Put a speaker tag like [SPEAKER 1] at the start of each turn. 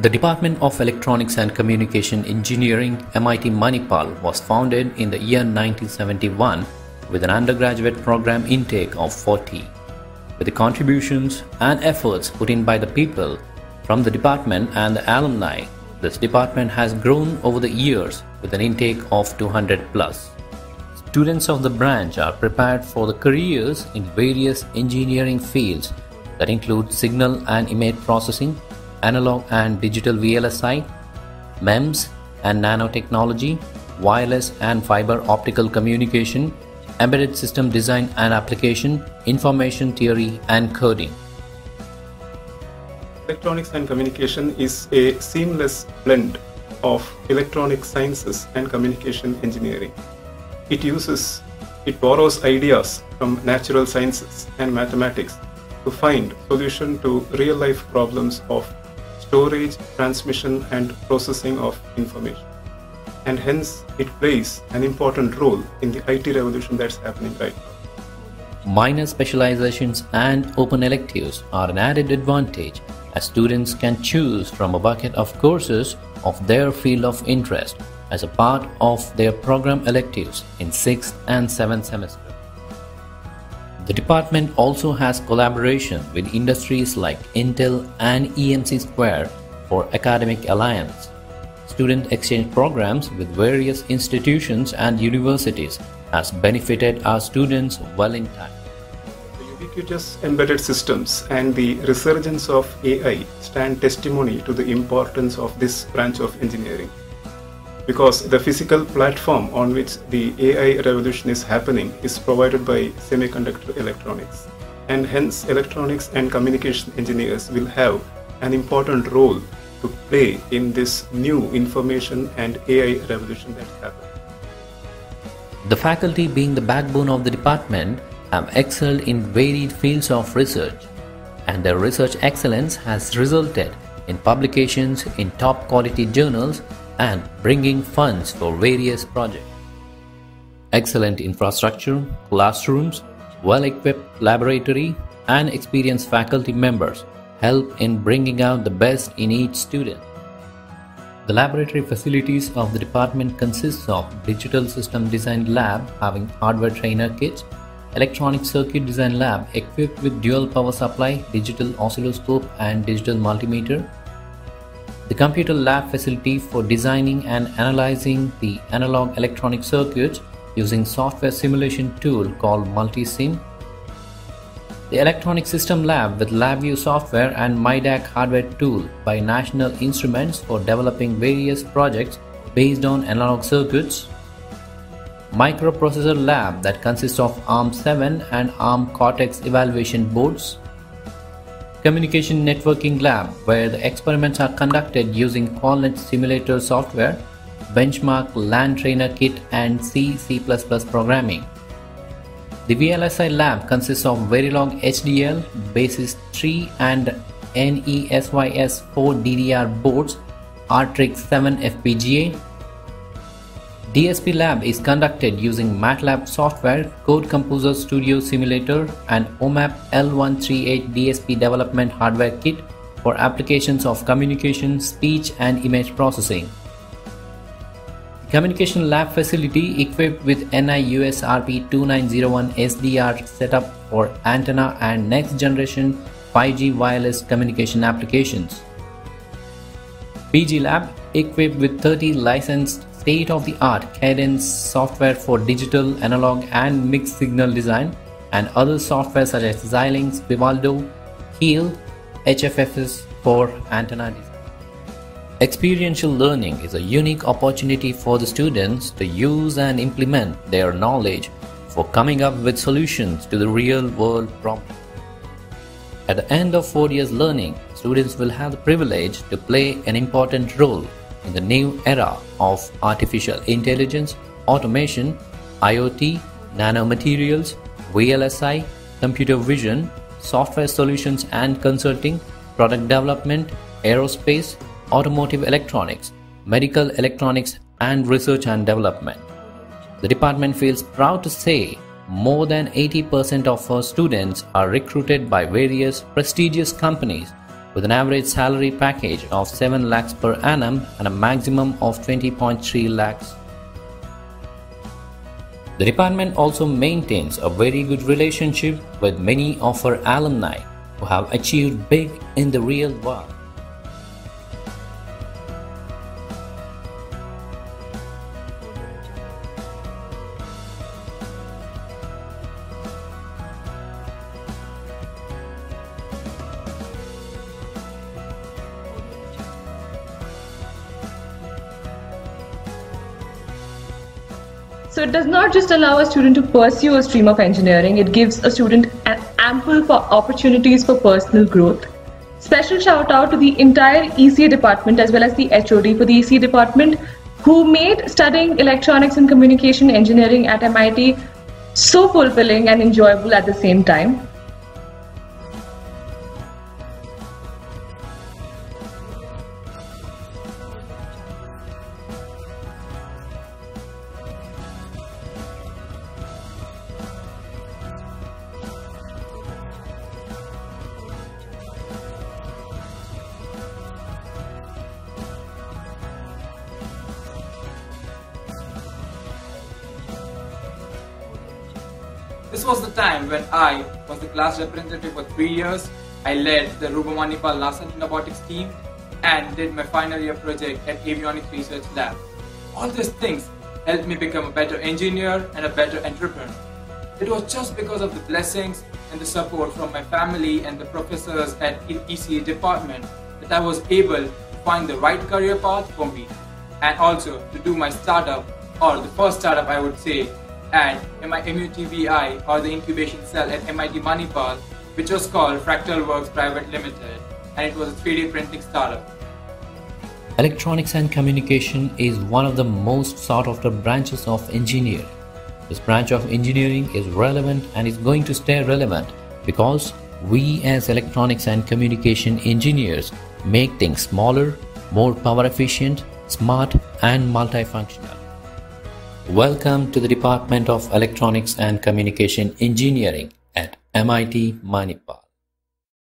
[SPEAKER 1] The Department of Electronics and Communication Engineering, MIT Manipal, was founded in the year 1971 with an undergraduate program intake of 40. With the contributions and efforts put in by the people from the department and the alumni, this department has grown over the years with an intake of 200 plus. Students of the branch are prepared for the careers in various engineering fields that include signal and image processing, analog and digital VLSI, MEMS and nanotechnology, wireless and fiber optical communication, embedded system design and application, information theory and coding.
[SPEAKER 2] Electronics and communication is a seamless blend of electronic sciences and communication engineering. It uses, it borrows ideas from natural sciences and mathematics to find solution to real life problems of storage, transmission and processing of information. And hence it plays an important role in the IT revolution that's happening right now.
[SPEAKER 1] Minor specializations and open electives are an added advantage as students can choose from a bucket of courses of their field of interest as a part of their program electives in 6th and 7th semester. The department also has collaboration with industries like Intel and EMC Square for academic alliance. Student exchange programs with various institutions and universities has benefited our students well in time.
[SPEAKER 2] The ubiquitous embedded systems and the resurgence of AI stand testimony to the importance of this branch of engineering. Because the physical platform on which the AI revolution is happening is provided by semiconductor electronics. And hence, electronics and communication engineers will have an important role to play in this new information and AI revolution that's happening.
[SPEAKER 1] The faculty, being the backbone of the department, have excelled in varied fields of research, and their research excellence has resulted in publications in top quality journals and bringing funds for various projects. Excellent infrastructure, classrooms, well equipped laboratory, and experienced faculty members help in bringing out the best in each student. The laboratory facilities of the department consists of digital system design lab having hardware trainer kits, electronic circuit design lab equipped with dual power supply, digital oscilloscope and digital multimeter, the computer lab facility for designing and analyzing the analog electronic circuits using software simulation tool called Multisim, the Electronic System Lab with LabVIEW software and myDAQ hardware tool by National Instruments for developing various projects based on analog circuits. Microprocessor Lab that consists of ARM7 and ARM Cortex evaluation boards. Communication Networking Lab where the experiments are conducted using Qualnet simulator software, benchmark LAN trainer kit and C, C++ programming. The VLSI lab consists of Verilog HDL, Basys 3 and Nexys 4 DDR boards, Artix 7 FPGA. DSP lab is conducted using MATLAB software, Code Composer Studio Simulator and OMAP L138 DSP development hardware kit for applications of communication, speech and image processing. Communication lab facility equipped with NI-USRP2901 SDR setup for antenna and next generation 5G wireless communication applications. PG Lab equipped with 30 licensed state-of-the-art Cadence software for digital, analog and mixed signal design and other software such as Xilinx, Vivado, Keil, HFSS for antenna design. Experiential learning is a unique opportunity for the students to use and implement their knowledge for coming up with solutions to the real world problems. At the end of four years learning, students will have the privilege to play an important role in the new era of artificial intelligence, automation, IoT, nanomaterials, VLSI, computer vision, software solutions and consulting, product development, aerospace, automotive electronics, medical electronics, and research and development. The department feels proud to say more than 80% of our students are recruited by various prestigious companies with an average salary package of 7 lakhs per annum and a maximum of 20.3 lakhs. The department also maintains a very good relationship with many of our alumni who have achieved big in the real world.
[SPEAKER 3] So it does not just allow a student to pursue a stream of engineering, it gives a student an ample for opportunities for personal growth. Special shout out to the entire ECE department as well as the HOD for the ECE department who made studying electronics and communication engineering at MIT so fulfilling and enjoyable at the same time.
[SPEAKER 4] This was the time when I was the class representative for three years. I led the Ruba Manipal NASA Robotics team and did my final year project at Avionics Research Lab. All these things helped me become a better engineer and a better entrepreneur. It was just because of the blessings and the support from my family and the professors at ECE department that I was able to find the right career path for me and also to do my startup or the first startup I would say at MUTBI or the incubation cell at MIT Manipal which was called Fractal Works Private Limited and it was a 3D printing startup.
[SPEAKER 1] Electronics and communication is one of the most sought after branches of engineering. This branch of engineering is relevant and is going to stay relevant because we as electronics and communication engineers make things smaller, more power efficient, smart and multifunctional. Welcome to the Department of Electronics and Communication Engineering at MIT Manipal.